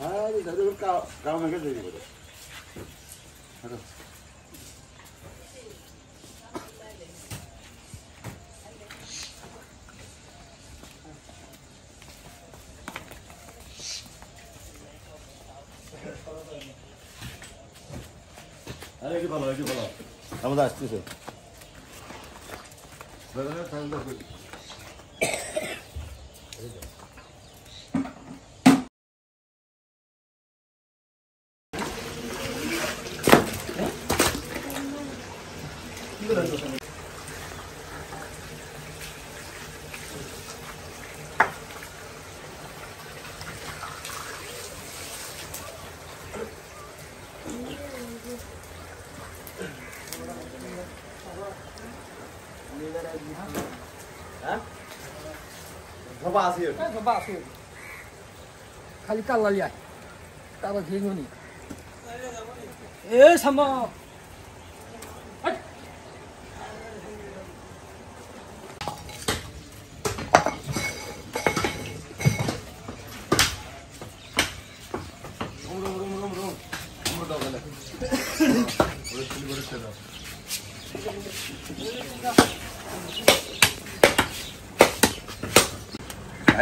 아니 저도 까 까만 게 되는 거죠. 알았어. 아 여기 봐라 여기 봐라. 아무도 안 쓰세요. 내가 당장 그. 霸气，干成，他就干了脸，干到天上去。哎，参谋。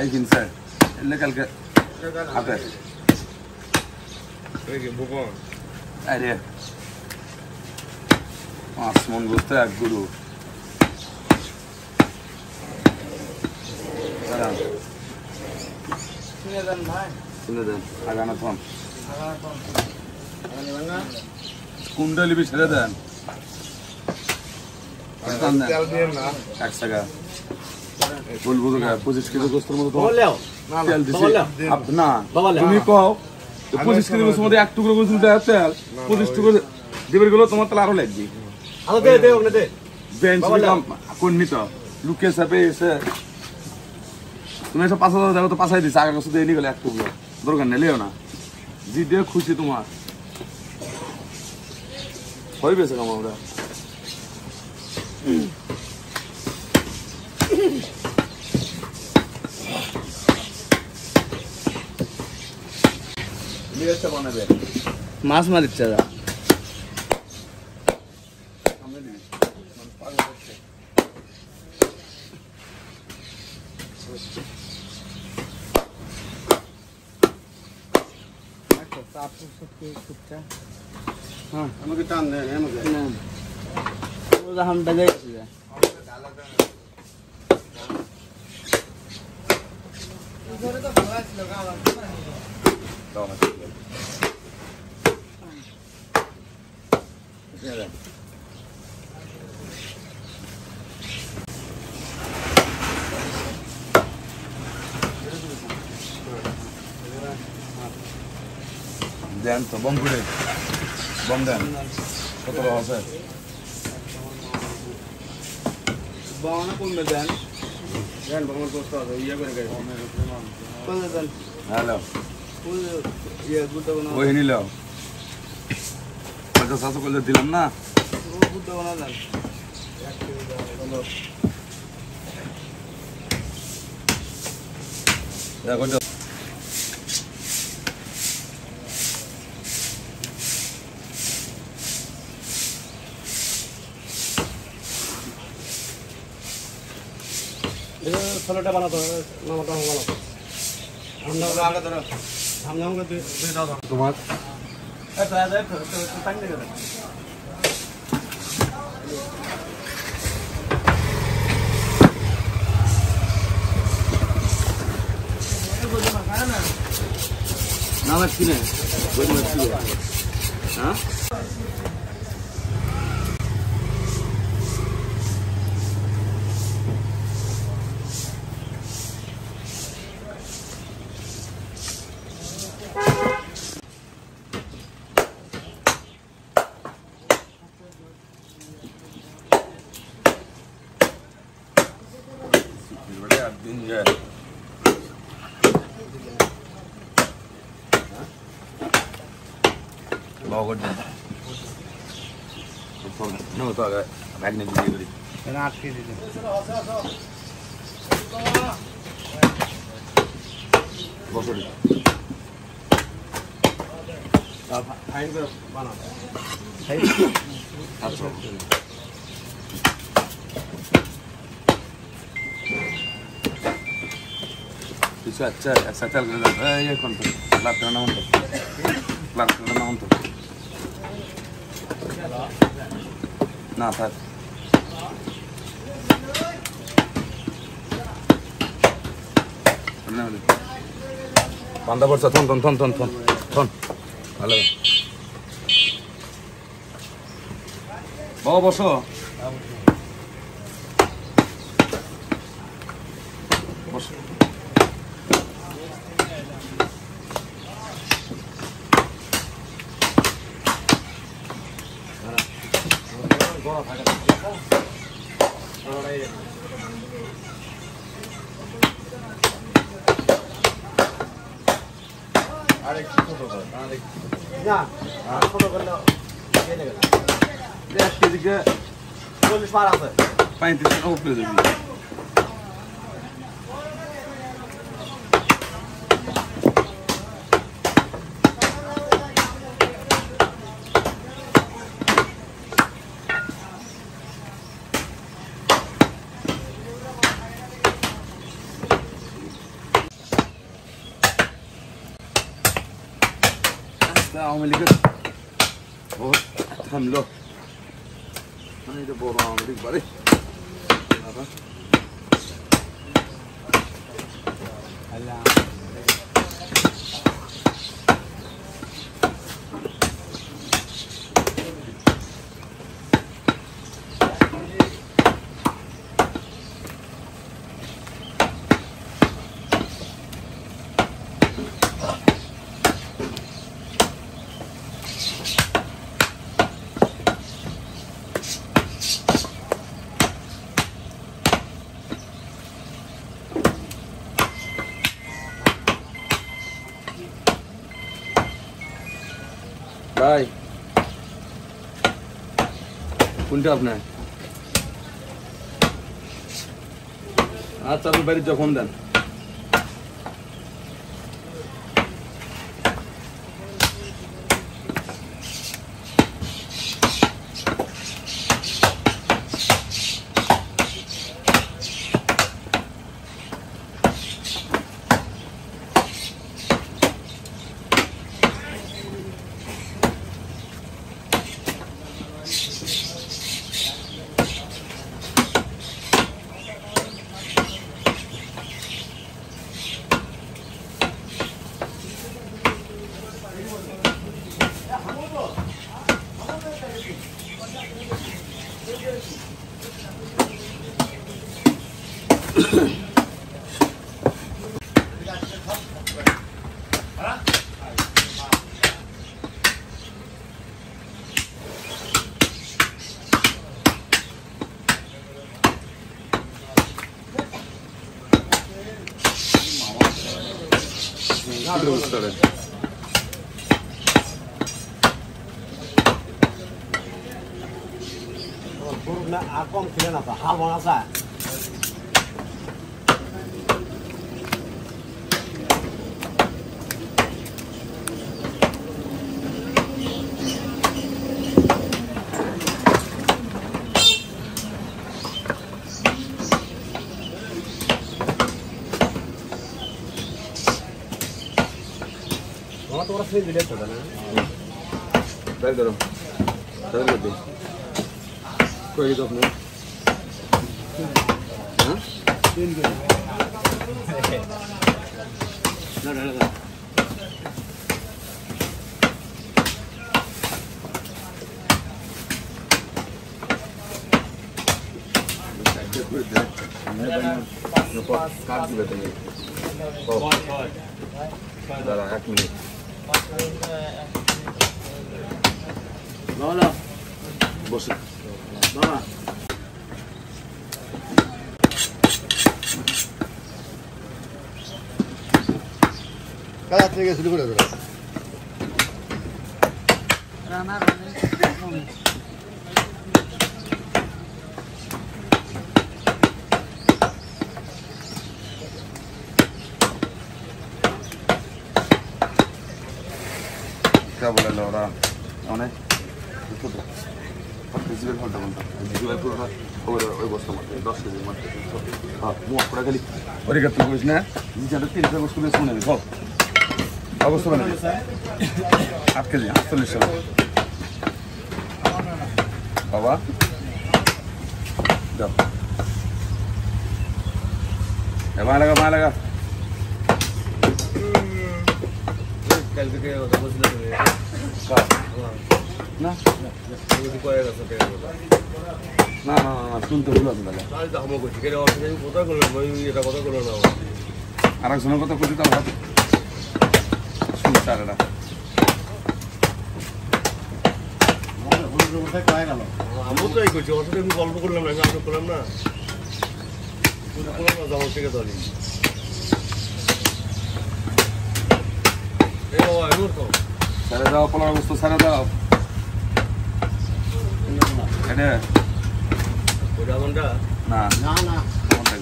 আইকিন sir এলে কালকে। হাতে। আরে। পাঁচ মন বসতে এক গুরু। কোনটা লিবি ছেড়ে দেন। এক টাকা। বলব পঁচিশ কেজি গোস্তের মতো তেল দিছি। না। তুমি কও পঁচিশ কেজি গোস্তের মধ্যে এক টুকরো গোস্ত দেয় তেল পঁচিশ টুকরো দিবেরগুলো তোমার তাহলে আরও লাগবে। বেঞ্চ করনি তো লুকে চাপে এসে তুমি এসব পাঁচ হাজার দেবো তো পাঁচাই দিচ্ছে আগা গোস্ত দিয়ে গেলে এক টুকরো। দরকার নেলেও না। জি দিয়ে খুশি তোমার। হয়ে গেছে কাম আমরা নিয়ে বানাবে মাছ মারিচ্ছে দাদা আমাকে টান দেন আমাকে হামটা যাইছে দেন তো বম করে বম দেন কত টাকা আছে বাউনা কমবে দেন দেন বাউনা কষ্ট হবে ইয়ে করে গেছে কত দেন হ্যালো ফুল ইয়ে গুটো বানা ওই নিল। পঞ্চাশ সাতশো করলে দিলাম না? দেখো তো। ষোলোটা বানাতো নামাটা বানাতো আমরা আগে ধরো। আমরা আমাকে দুই দুই দাও ধরো তোমার এটা এটা এটা টাইম দেখে দেন না মাছ কিনে ওই মাছ কিনে হ্যাঁ দিন যায় বাবা দিন No, তো আগে ম্যাগনেট দিয়ে করি এটা আটকে দিতে বছর ফাইন করে বানাও আচ্ছা কিছু আচ্ছা আচ্ছা চাল করে দাও এই এখন তো লাভ করে নাম তো লাভ করে নাম তো না থাক। পান্দা পড়ছে থন থন থন থন থন থন। ভালো বাবা বসো বসো। pint is ook plus اللي قلت تحمله هاي دبور عمري بريش বাবা ভাই কোনটা আপনার আচ্ছা আপনি বাড়ির যখন দেন বুঝতে পারেন গরু না আর কম ছিল না তো হাল বানা যায় তোমার তোমরা সেই দিলে তো না তাই ধরো তাই করতে কই গেছে আপনার হ্যাঁ না না না কাট দিবে তুমি দাঁড়া এক মিনিট বাবা বসে বাবা কালা থেকে শুরু করে দেবো রান্না রান্না কে বলে ওরা অনেক ফেসিবেল হলটা কোনটা ফেসিবেল পুরোটা ওই ওই বস্তার মধ্যে দশ কেজির মধ্যে হ্যাঁ মুখ করে খালি। ওরে কাছে করিস না। নিচে তিনটা বস্তু বেশ মনে সব অবস্থা মানে আট কেজি আটচল্লিশ টাকা। বাবা। যাও। লাগা মা লাগা। কালকে কথা বলছিল না না না না, শুনতে ভুলাম তাহলে। কথা করল না এটা কথা করল না আর একজনের কথা বলছি তো আমার শুনতে আর এটা আমও তো এই করছি অসুবিধা আমি গল্প করলাম না আমি করলাম না। করলাম না জমা থেকে দলি এই বাবা এমন তো ছেড়ে দাও পলার বস্তু ছেড়ে দাও। এটা? না। না না কি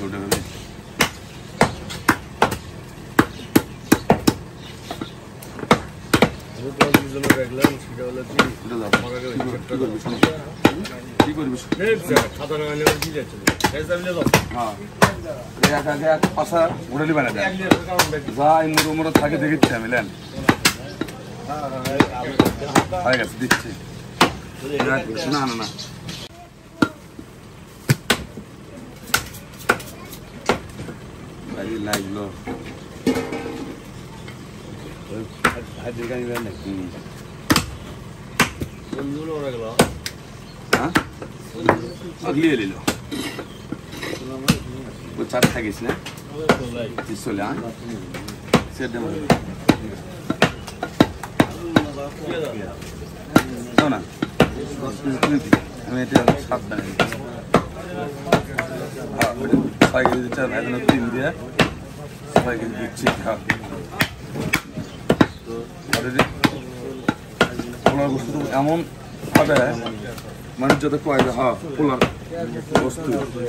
এটা দাও। কি করবি- কি করবি শোনো কি করবি শোনো। খাতা না আনলে কি যাচ্ছে পয়সা মিলে দাও হ্যাঁ এই এক আগে এক পাশা উড়ালি বানাই দেয় যা এই মুড়ো মুড়ো থাকে দেখিচ্ছি আমি লেন হয়ে গেছে দিচ্ছি না না না বাড়ি লাগল হাজির গাড়ি দেন নাকি হুম। বন্ধুগুলো ওরা গেল হ্যাঁ আগলিয়ে নিল ও চার থাকিস না চলে আয় সেট দেবো দাও না দশ পিস তুই দি। আমি এটা সাত দাম ছয় কেজি দিচ্ছে ভাই জন্য তিন দিয়ে ছয় কেজি দিচ্ছি হ্যাঁ অলরেডি পোলার বস্তু এমন হবে মানুষ যাতে কয় যে হ্যাঁ পোলার বস্তু ছোট ভাই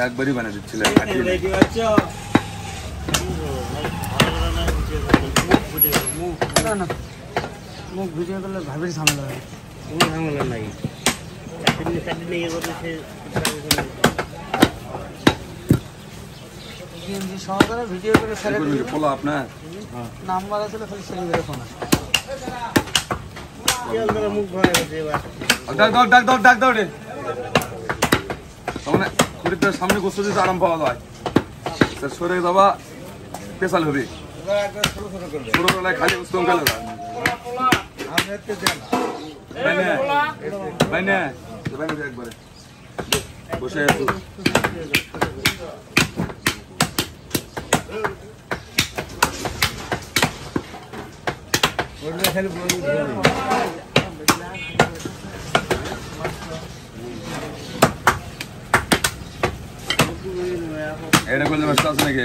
একবারই বানিয়ে না মুখ ভিডিও করলে ভাবির ঝামেলা হয় সিএনজি সহকারে ভিডিও করে কি ছেড়ে করবি দিবি পোলা আপনার নাম্বার আছে খালি ছেড়ে দিলে ফোন ডাক দাও ডাক দাও ডাক দাও রে তার মানে খরিদ্দার সামনে গোস্ত দিতে আরাম পাওয়া যায়। স্যার সরে যাবা স্পেশাল হবে। ছোটবেলায় খালি আছো। এটা করলে ব্যস্ত আছে নাকি?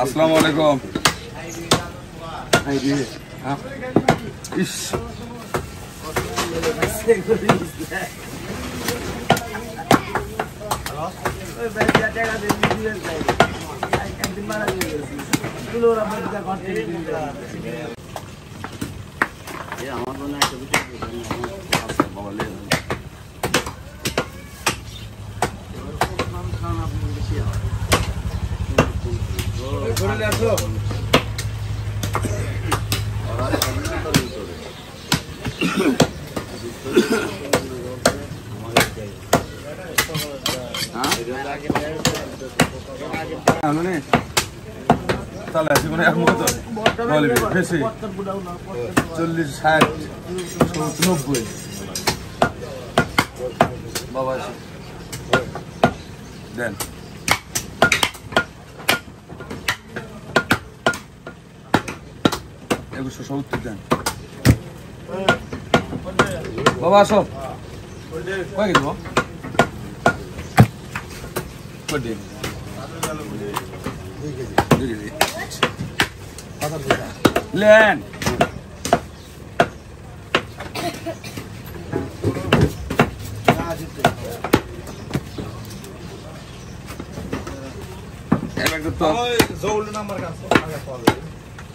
আসসালামু আলাইকুম। হ্যাঁ। ইস ওই ব্যাগটা টাকা তাহলে আছি মানে এক মতো। চল্লিশ ষাট নব্বই। দেন। একুশশো সত্তর দেন। বাবা আসো। কয় কেজি কেজি। লেন। এবার তো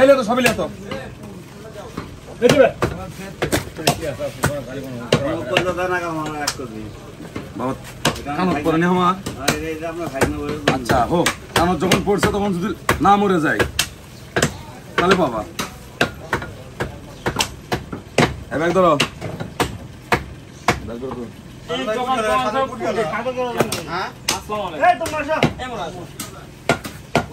এই তো সবই লে তো বাবা কানত পরে নি আমার আচ্ছা হোক কানত যখন পড়ছে তখন যদি না মরে যায় তাহলে বাবা। এ ব্যাগ ধরো। ব্যাগ ধরো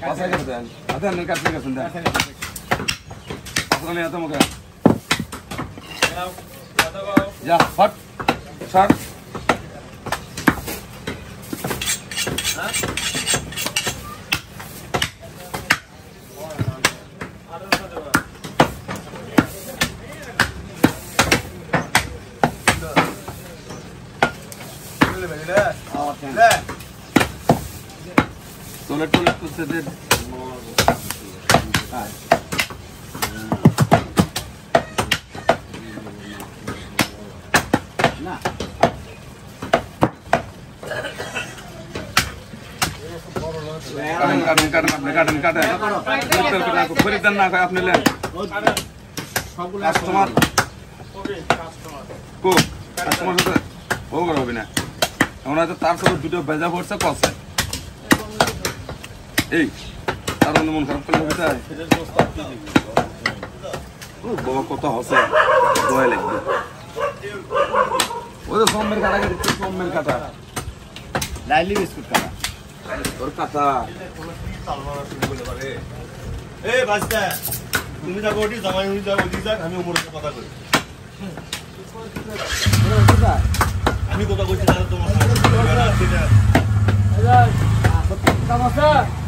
পাশা গেছে দেন হাতে আনেন কাটতে গেছেন দেন পাশা নিয়ে হাতে মুখে যা ফট শার্ট টয়লেট টয়লেট করতে দেন কাটেন কাটেন কাটেন আপনি কাটেন কাটেন খরিদ্দার না খায় আপনি নেন কাস্টমার কোক কাস্টমার সাথে ও করে হবে না এমন হয়তো তার সাথে দুটো ভেজা পড়ছে কষে এই তার মন খারাপ করলে হবে তাই ও বাবা কত হসে। দয়া লাগবে। ওই তো সোমের কাটা কেটে সোমের কাটা। লাইলি বিস্কুট খাবা তোর কাটা। এ বাস্তা তুমি যাব ওটি জামাই যাক আমি সাথে কথা করি আমি কথা না তোমার এই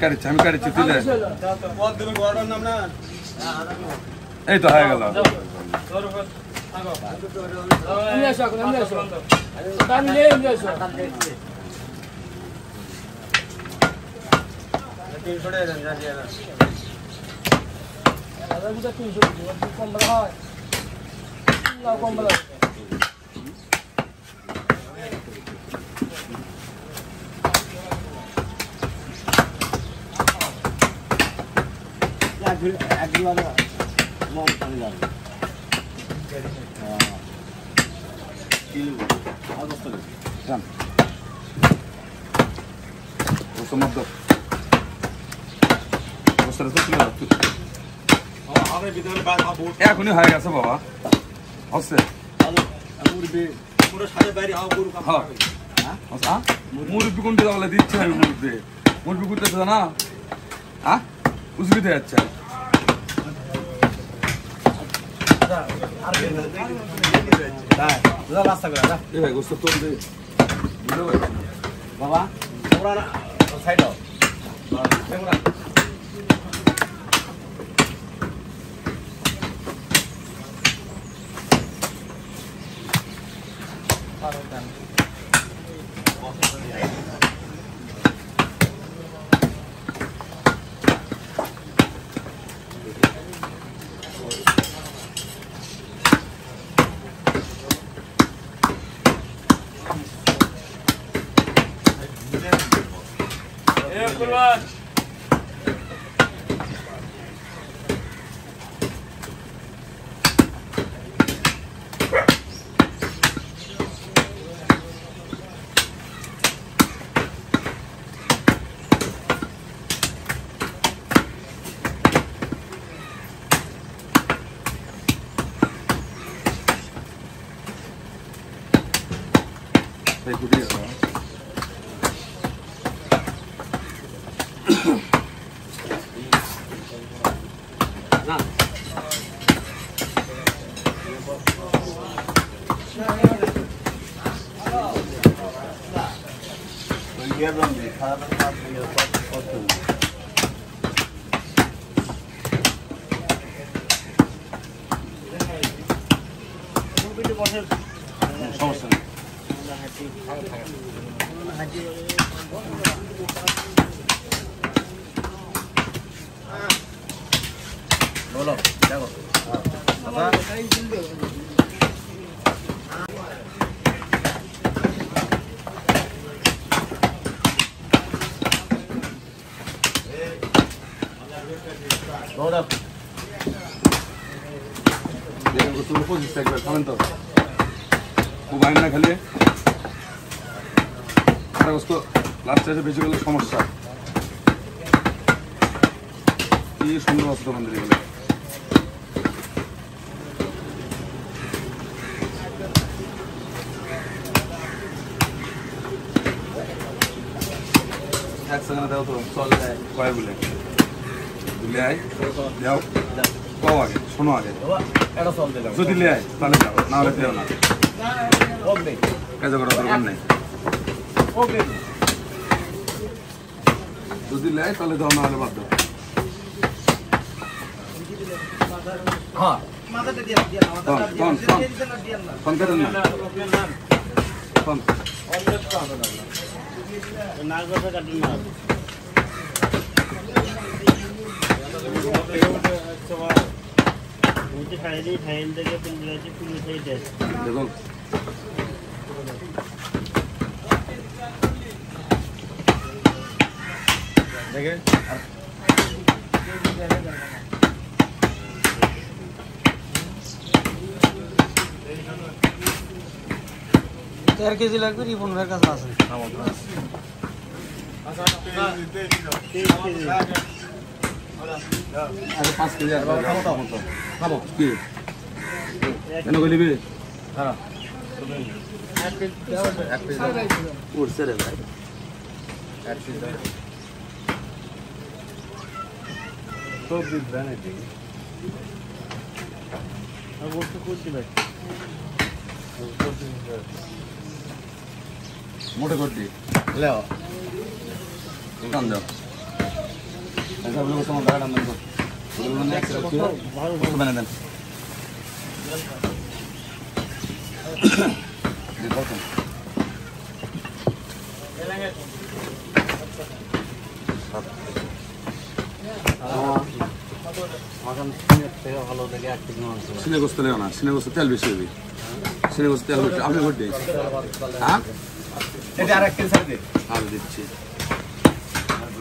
কাটছি আমি কাটছি না এই তো হয়ে গেল তিনশো টাকা দেন যা একবার মন চলে যাবে। এখনই হয়ে গেছে বাবা। হচ্ছে। মুরবি পুরো সাথে বাইরে আও গরু কাম হ্যাঁ। হ্যাঁ কোনটা দিচ্ছে আমি মুরব্বি? মুরগি করতেছে না? হ্যাঁ উজবিতে যাচ্ছে রাস্তা করে যা এ ভাই গোস্ত তোল দে বুঝতে পারছি না। বাবা তোমরা না সাইড দাও ভাই কুটি আছে সমস্যা নেই পঁচিশ টাকা খাবেন তো আইন না খেলে একটা গোস্ত লাস্টে বেশি গেলে সমস্যা কি সুন্দর অস্ত্র মন্দির এক সেকেন্ড দাও তো চল কয় বলে দিলে আয় যাও। কও আগে শোনো আগে। যদি লে তাহলে যাও না হলে যেও না। কাজ করার দরকার নেই। যদি লে আয় তাহলে যাও না হলে বাদ দাও। হ্যাঁ। মাথাটা দিয়ে দিয়ে না মাথাটা দিয়ে দিয়ে ফোন করেন না না। দিয়ে দেখুন। দেখে চার কেজি লাগবে রিপন ভাইয়ের কাছে আছে। আরে পাঁচ কেজি খাব কি? কেন হ্যাঁ। এক পিস দাও। উঠছে রে ভাই। এক পিস দাও। সব দিন আর বলতে করছি ভাই। মোটে করতি লেও। দাও। ऐसा बोलो तो हमारा नाम दो बोलो ना एक रखिए उसको बना दें देखो तुम এখন সিনের থেকে ভালো দেখে এক কেজি মাংস সিনে গোস্ত লেও না সিনে গোস্ত তেল বেশি হবে সিনে গোস্ত তেল বেশি আপনি ভোট দিন হ্যাঁ এটা আর এক কেজি সাইড দে আমি দিচ্ছি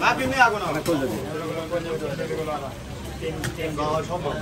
বাকি নেই আগুন। সম্ভব।